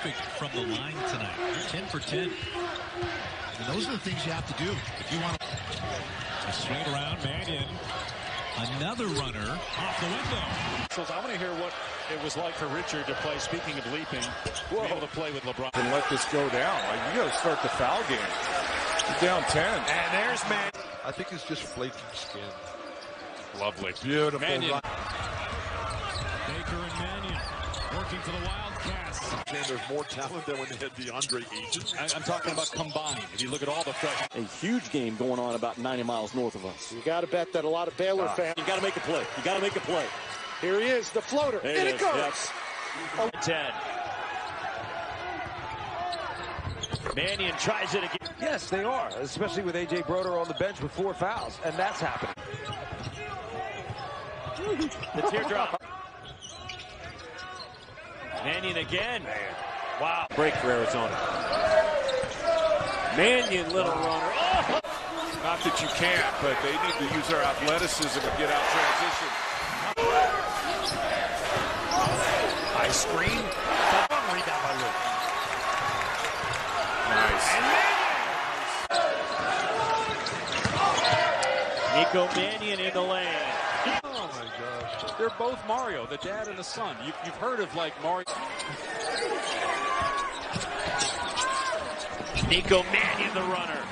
perfect from the line tonight. 10 for 10. And those are the things you have to do if you want to. A swing around, Mannion. Another runner off the window. So I want to hear what it was like for Richard to play. Speaking of leaping, Whoa. be able to play with LeBron. And let this go down. Like you got to start the foul game. You're down 10. And there's Man. I think it's just flaking skin. Lovely. Beautiful. Mannion. Baker and Mannion working for the Wildcats. And there's more talent than when they had DeAndre Ayton. I, am talking about combined. If you look at all the freshmen. A huge game going on about 90 miles north of us. You got to bet that a lot of Baylor ah. fans. You got to make a play. You got to make a play. Here he is, the floater. There and it, it goes. Yes. Oh. 10. Mannion tries it again. Yes, they are, especially with A.J. Broder on the bench with four fouls, and that's happening. The teardrop. Mannion again. Wow. Break for Arizona. Mannion, little runner. Oh! Not that you can't, but they need to use their athleticism to get out transition. High screen. Rebound by Luke. Nice. Nico Mannion in the lane. Oh, They're both Mario, the dad and the son. You, have heard of like Mario. Nico Mannion, the runner.